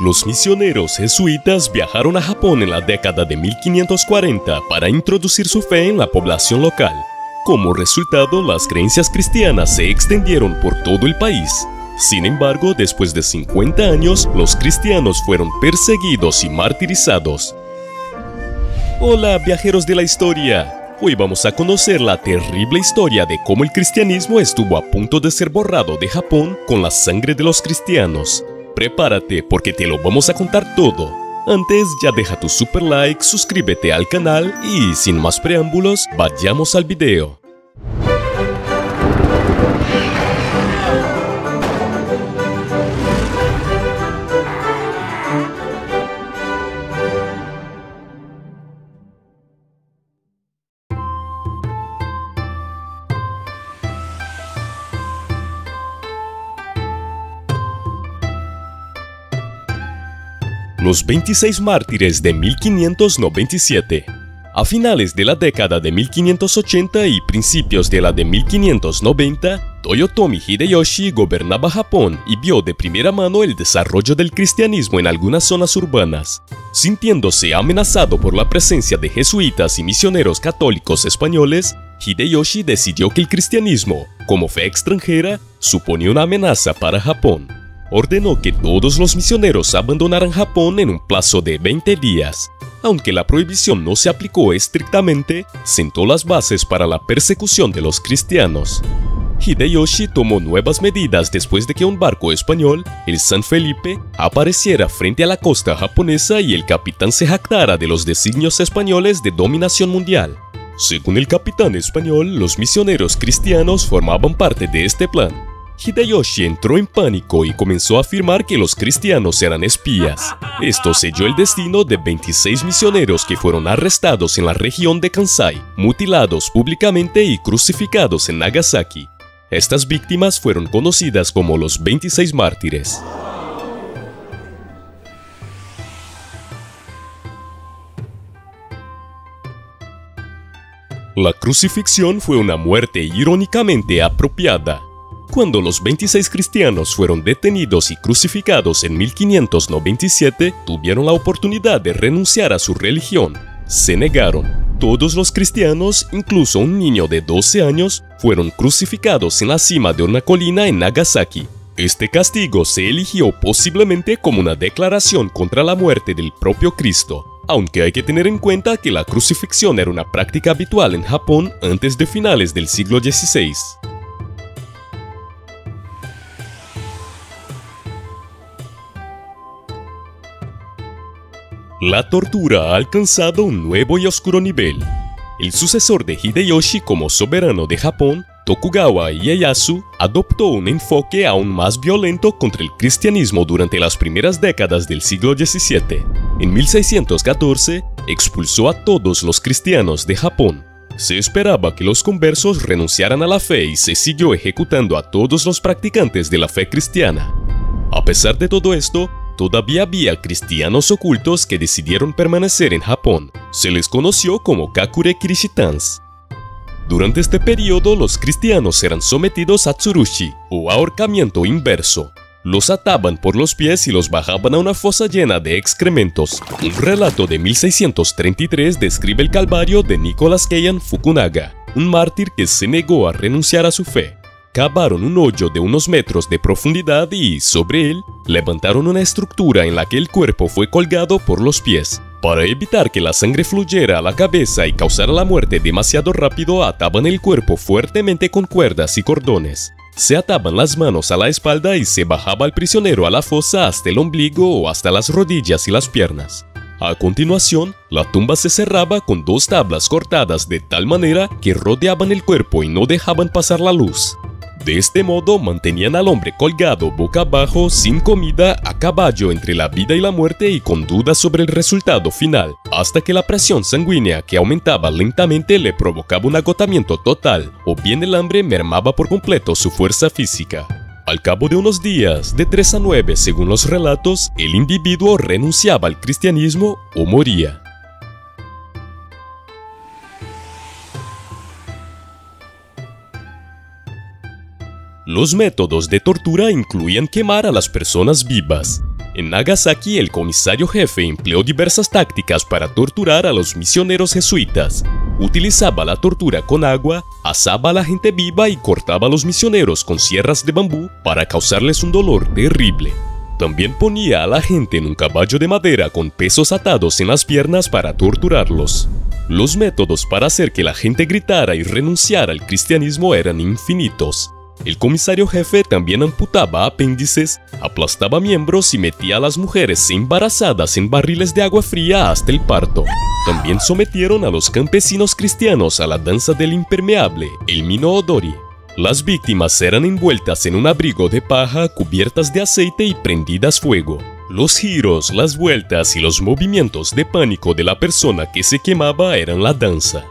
Los misioneros jesuitas viajaron a Japón en la década de 1540 para introducir su fe en la población local. Como resultado, las creencias cristianas se extendieron por todo el país. Sin embargo, después de 50 años, los cristianos fueron perseguidos y martirizados. Hola, viajeros de la historia. Hoy vamos a conocer la terrible historia de cómo el cristianismo estuvo a punto de ser borrado de Japón con la sangre de los cristianos. Prepárate porque te lo vamos a contar todo. Antes ya deja tu super like, suscríbete al canal y sin más preámbulos, vayamos al video. Los 26 mártires de 1597. A finales de la década de 1580 y principios de la de 1590, Toyotomi Hideyoshi gobernaba Japón y vio de primera mano el desarrollo del cristianismo en algunas zonas urbanas. Sintiéndose amenazado por la presencia de jesuitas y misioneros católicos españoles, Hideyoshi decidió que el cristianismo, como fe extranjera, suponía una amenaza para Japón ordenó que todos los misioneros abandonaran Japón en un plazo de 20 días. Aunque la prohibición no se aplicó estrictamente, sentó las bases para la persecución de los cristianos. Hideyoshi tomó nuevas medidas después de que un barco español, el San Felipe, apareciera frente a la costa japonesa y el capitán se jactara de los designios españoles de dominación mundial. Según el capitán español, los misioneros cristianos formaban parte de este plan. Hideyoshi entró en pánico y comenzó a afirmar que los cristianos eran espías. Esto selló el destino de 26 misioneros que fueron arrestados en la región de Kansai, mutilados públicamente y crucificados en Nagasaki. Estas víctimas fueron conocidas como los 26 mártires. La crucifixión fue una muerte irónicamente apropiada, cuando los 26 cristianos fueron detenidos y crucificados en 1597, tuvieron la oportunidad de renunciar a su religión. Se negaron. Todos los cristianos, incluso un niño de 12 años, fueron crucificados en la cima de una colina en Nagasaki. Este castigo se eligió posiblemente como una declaración contra la muerte del propio Cristo, aunque hay que tener en cuenta que la crucifixión era una práctica habitual en Japón antes de finales del siglo XVI. La tortura ha alcanzado un nuevo y oscuro nivel. El sucesor de Hideyoshi como soberano de Japón, Tokugawa Ieyasu, adoptó un enfoque aún más violento contra el cristianismo durante las primeras décadas del siglo XVII. En 1614, expulsó a todos los cristianos de Japón. Se esperaba que los conversos renunciaran a la fe y se siguió ejecutando a todos los practicantes de la fe cristiana. A pesar de todo esto, todavía había cristianos ocultos que decidieron permanecer en Japón. Se les conoció como Kakure Kirishitans. Durante este periodo, los cristianos eran sometidos a tsurushi, o ahorcamiento inverso. Los ataban por los pies y los bajaban a una fosa llena de excrementos. Un relato de 1633 describe el calvario de Nicholas Keian Fukunaga, un mártir que se negó a renunciar a su fe cavaron un hoyo de unos metros de profundidad y, sobre él, levantaron una estructura en la que el cuerpo fue colgado por los pies. Para evitar que la sangre fluyera a la cabeza y causara la muerte demasiado rápido, ataban el cuerpo fuertemente con cuerdas y cordones. Se ataban las manos a la espalda y se bajaba al prisionero a la fosa hasta el ombligo o hasta las rodillas y las piernas. A continuación, la tumba se cerraba con dos tablas cortadas de tal manera que rodeaban el cuerpo y no dejaban pasar la luz. De este modo mantenían al hombre colgado boca abajo sin comida a caballo entre la vida y la muerte y con dudas sobre el resultado final, hasta que la presión sanguínea que aumentaba lentamente le provocaba un agotamiento total o bien el hambre mermaba por completo su fuerza física. Al cabo de unos días, de 3 a 9 según los relatos, el individuo renunciaba al cristianismo o moría. Los métodos de tortura incluían quemar a las personas vivas. En Nagasaki el comisario jefe empleó diversas tácticas para torturar a los misioneros jesuitas. Utilizaba la tortura con agua, asaba a la gente viva y cortaba a los misioneros con sierras de bambú para causarles un dolor terrible. También ponía a la gente en un caballo de madera con pesos atados en las piernas para torturarlos. Los métodos para hacer que la gente gritara y renunciara al cristianismo eran infinitos. El comisario jefe también amputaba apéndices, aplastaba miembros y metía a las mujeres embarazadas en barriles de agua fría hasta el parto. También sometieron a los campesinos cristianos a la danza del impermeable, el Mino Odori. Las víctimas eran envueltas en un abrigo de paja cubiertas de aceite y prendidas fuego. Los giros, las vueltas y los movimientos de pánico de la persona que se quemaba eran la danza.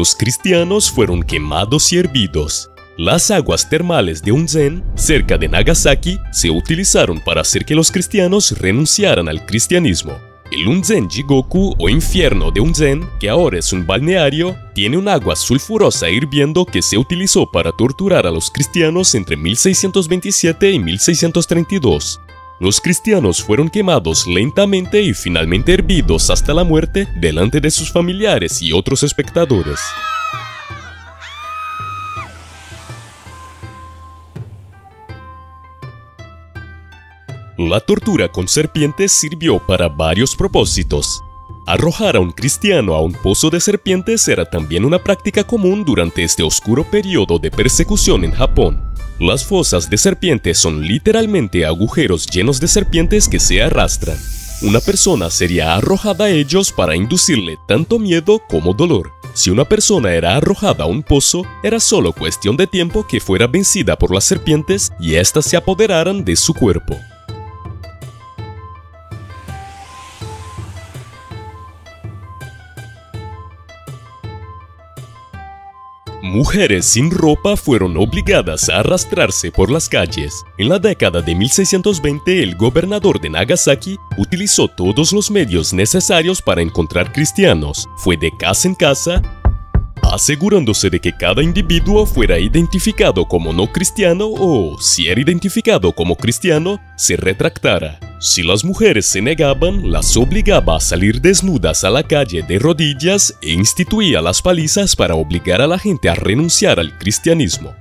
Los cristianos fueron quemados y hervidos. Las aguas termales de Unzen, cerca de Nagasaki, se utilizaron para hacer que los cristianos renunciaran al cristianismo. El Unzen Jigoku o infierno de Unzen, que ahora es un balneario, tiene un agua sulfurosa hirviendo que se utilizó para torturar a los cristianos entre 1627 y 1632. Los cristianos fueron quemados lentamente y finalmente hervidos hasta la muerte delante de sus familiares y otros espectadores. La tortura con serpientes sirvió para varios propósitos. Arrojar a un cristiano a un pozo de serpientes era también una práctica común durante este oscuro periodo de persecución en Japón. Las fosas de serpientes son literalmente agujeros llenos de serpientes que se arrastran. Una persona sería arrojada a ellos para inducirle tanto miedo como dolor. Si una persona era arrojada a un pozo, era solo cuestión de tiempo que fuera vencida por las serpientes y éstas se apoderaran de su cuerpo. Mujeres sin ropa fueron obligadas a arrastrarse por las calles. En la década de 1620, el gobernador de Nagasaki utilizó todos los medios necesarios para encontrar cristianos. Fue de casa en casa, asegurándose de que cada individuo fuera identificado como no cristiano o, si era identificado como cristiano, se retractara. Si las mujeres se negaban, las obligaba a salir desnudas a la calle de rodillas e instituía las palizas para obligar a la gente a renunciar al cristianismo.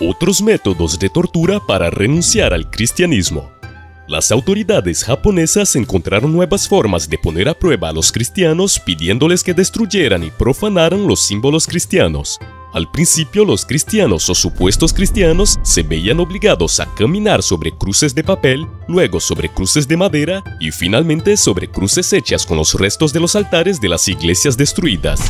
Otros métodos de tortura para renunciar al cristianismo. Las autoridades japonesas encontraron nuevas formas de poner a prueba a los cristianos pidiéndoles que destruyeran y profanaran los símbolos cristianos. Al principio los cristianos o supuestos cristianos se veían obligados a caminar sobre cruces de papel, luego sobre cruces de madera y finalmente sobre cruces hechas con los restos de los altares de las iglesias destruidas.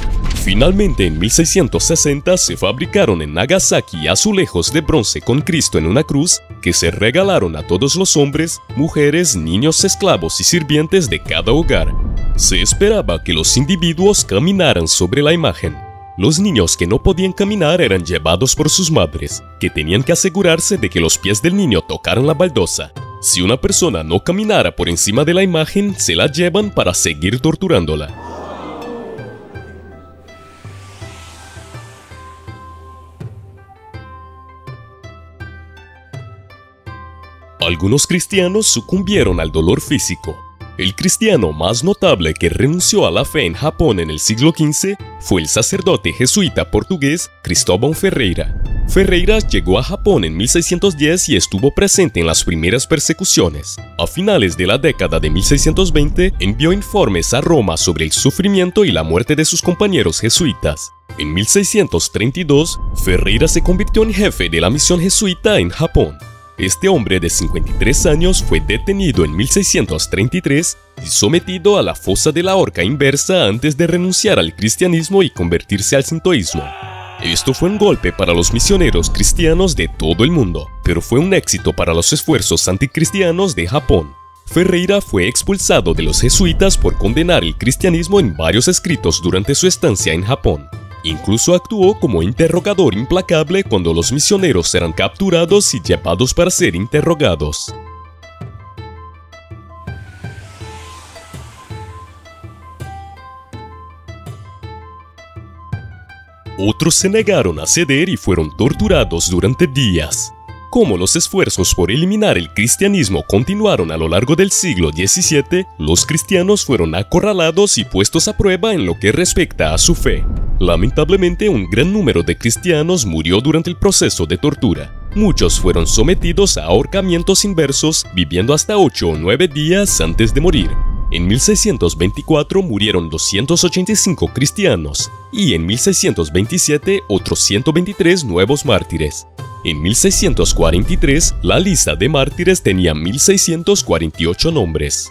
Finalmente en 1660 se fabricaron en Nagasaki azulejos de bronce con Cristo en una cruz que se regalaron a todos los hombres, mujeres, niños, esclavos y sirvientes de cada hogar. Se esperaba que los individuos caminaran sobre la imagen. Los niños que no podían caminar eran llevados por sus madres, que tenían que asegurarse de que los pies del niño tocaran la baldosa. Si una persona no caminara por encima de la imagen, se la llevan para seguir torturándola. Algunos cristianos sucumbieron al dolor físico, el cristiano más notable que renunció a la fe en Japón en el siglo XV fue el sacerdote jesuita portugués Cristóbal Ferreira. Ferreira llegó a Japón en 1610 y estuvo presente en las primeras persecuciones. A finales de la década de 1620 envió informes a Roma sobre el sufrimiento y la muerte de sus compañeros jesuitas. En 1632, Ferreira se convirtió en jefe de la misión jesuita en Japón. Este hombre de 53 años fue detenido en 1633 y sometido a la fosa de la horca inversa antes de renunciar al cristianismo y convertirse al sintoísmo. Esto fue un golpe para los misioneros cristianos de todo el mundo, pero fue un éxito para los esfuerzos anticristianos de Japón. Ferreira fue expulsado de los jesuitas por condenar el cristianismo en varios escritos durante su estancia en Japón. Incluso actuó como interrogador implacable cuando los misioneros eran capturados y llevados para ser interrogados. Otros se negaron a ceder y fueron torturados durante días. Como los esfuerzos por eliminar el cristianismo continuaron a lo largo del siglo XVII, los cristianos fueron acorralados y puestos a prueba en lo que respecta a su fe. Lamentablemente, un gran número de cristianos murió durante el proceso de tortura. Muchos fueron sometidos a ahorcamientos inversos, viviendo hasta 8 o 9 días antes de morir. En 1624 murieron 285 cristianos y en 1627 otros 123 nuevos mártires. En 1643 la lista de mártires tenía 1648 nombres.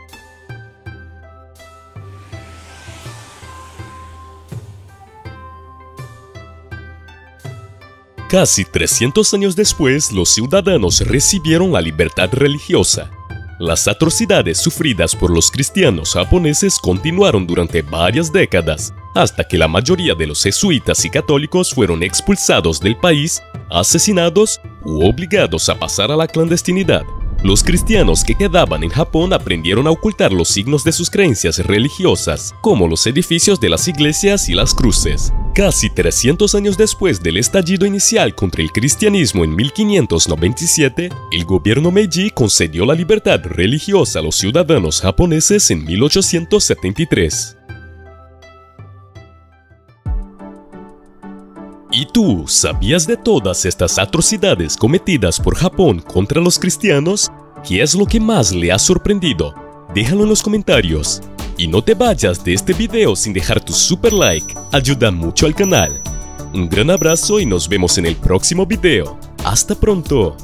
Casi 300 años después, los ciudadanos recibieron la libertad religiosa. Las atrocidades sufridas por los cristianos japoneses continuaron durante varias décadas, hasta que la mayoría de los jesuitas y católicos fueron expulsados del país, asesinados u obligados a pasar a la clandestinidad. Los cristianos que quedaban en Japón aprendieron a ocultar los signos de sus creencias religiosas, como los edificios de las iglesias y las cruces. Casi 300 años después del estallido inicial contra el cristianismo en 1597, el gobierno Meiji concedió la libertad religiosa a los ciudadanos japoneses en 1873. Tú sabías de todas estas atrocidades cometidas por Japón contra los cristianos? ¿Qué es lo que más le ha sorprendido? Déjalo en los comentarios. Y no te vayas de este video sin dejar tu super like, ayuda mucho al canal. Un gran abrazo y nos vemos en el próximo video. ¡Hasta pronto!